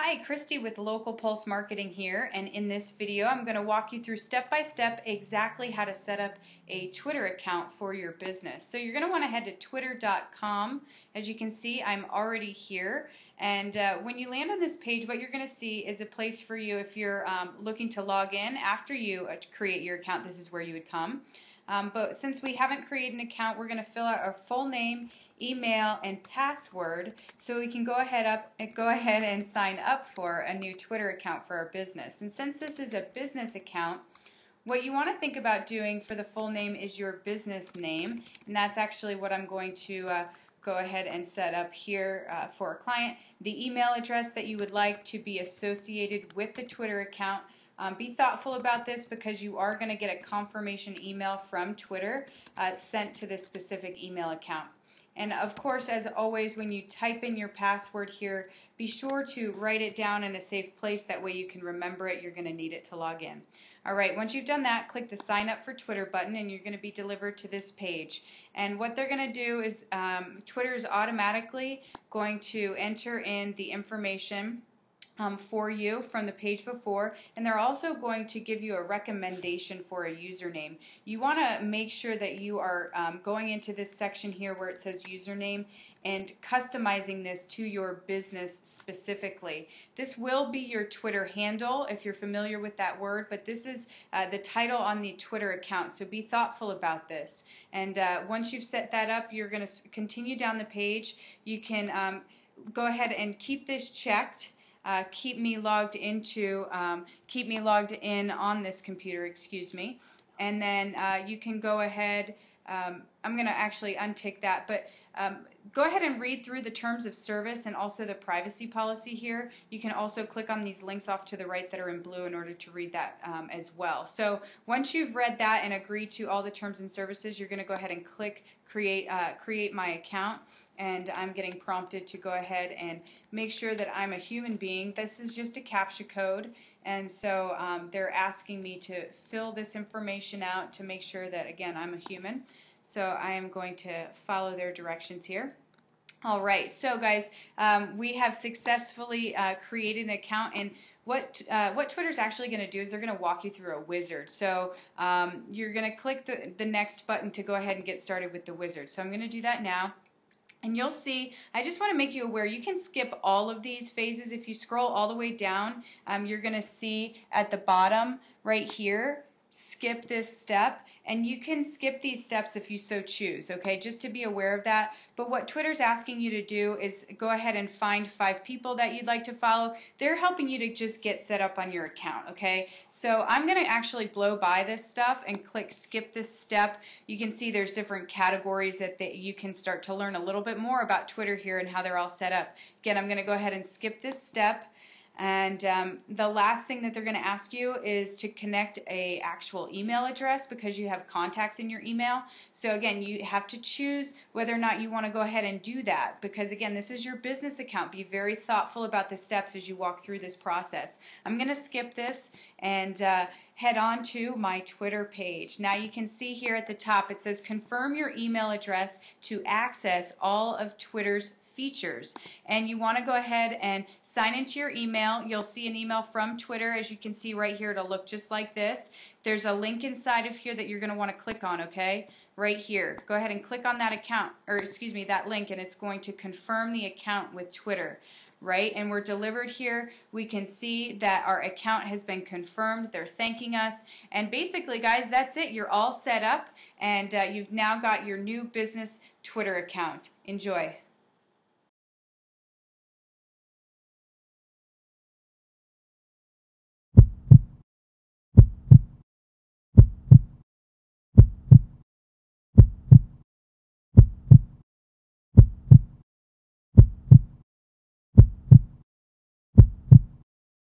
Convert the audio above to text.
Hi, Christy with Local Pulse Marketing here, and in this video I'm going to walk you through step by step exactly how to set up a Twitter account for your business. So you're going to want to head to twitter.com. As you can see, I'm already here, and uh, when you land on this page, what you're going to see is a place for you if you're um, looking to log in after you uh, create your account. This is where you would come. Um, but since we haven't created an account, we're going to fill out our full name, email, and password so we can go ahead up go ahead and sign up for a new Twitter account for our business. And since this is a business account, what you want to think about doing for the full name is your business name, and that's actually what I'm going to uh, go ahead and set up here uh, for a client. The email address that you would like to be associated with the Twitter account um, be thoughtful about this because you are going to get a confirmation email from Twitter uh, sent to this specific email account. And of course, as always, when you type in your password here, be sure to write it down in a safe place. That way you can remember it. You're going to need it to log in. All right, once you've done that, click the sign up for Twitter button and you're going to be delivered to this page. And what they're going to do is um, Twitter is automatically going to enter in the information um, for you from the page before and they're also going to give you a recommendation for a username. You want to make sure that you are um, going into this section here where it says username and customizing this to your business specifically. This will be your Twitter handle if you're familiar with that word, but this is uh, the title on the Twitter account, so be thoughtful about this. And uh, once you've set that up, you're going to continue down the page. You can um, go ahead and keep this checked uh, keep me logged into, um, keep me logged in on this computer, excuse me. And then uh, you can go ahead, um, I'm going to actually untick that, but um, go ahead and read through the terms of service and also the privacy policy here. You can also click on these links off to the right that are in blue in order to read that um, as well. So once you've read that and agreed to all the terms and services, you're going to go ahead and click create, uh, create my account and I'm getting prompted to go ahead and make sure that I'm a human being. This is just a CAPTCHA code and so um, they're asking me to fill this information out to make sure that again I'm a human. So I am going to follow their directions here. All right, so guys, um, we have successfully uh, created an account and what uh, what Twitter's actually going to do is they're going to walk you through a wizard. So um, you're going to click the, the next button to go ahead and get started with the wizard. So I'm going to do that now. And you'll see, I just want to make you aware, you can skip all of these phases. If you scroll all the way down, um, you're going to see at the bottom right here, skip this step and you can skip these steps if you so choose okay? Just to be aware of that. But what Twitter's asking you to do is go ahead and find five people that you'd like to follow. They're helping you to just get set up on your account okay? So I'm gonna actually blow by this stuff and click skip this step. You can see there's different categories that, that you can start to learn a little bit more about Twitter here and how they're all set up. Again I'm gonna go ahead and skip this step and um, the last thing that they're going to ask you is to connect a actual email address because you have contacts in your email. So again, you have to choose whether or not you want to go ahead and do that because again, this is your business account. Be very thoughtful about the steps as you walk through this process. I'm going to skip this and uh, head on to my Twitter page. Now you can see here at the top it says confirm your email address to access all of Twitter's features. And you want to go ahead and sign into your email. You'll see an email from Twitter, as you can see right here. It'll look just like this. There's a link inside of here that you're going to want to click on, okay? Right here. Go ahead and click on that account, or excuse me, that link, and it's going to confirm the account with Twitter right? And we're delivered here. We can see that our account has been confirmed. They're thanking us. And basically, guys, that's it. You're all set up, and uh, you've now got your new business Twitter account. Enjoy.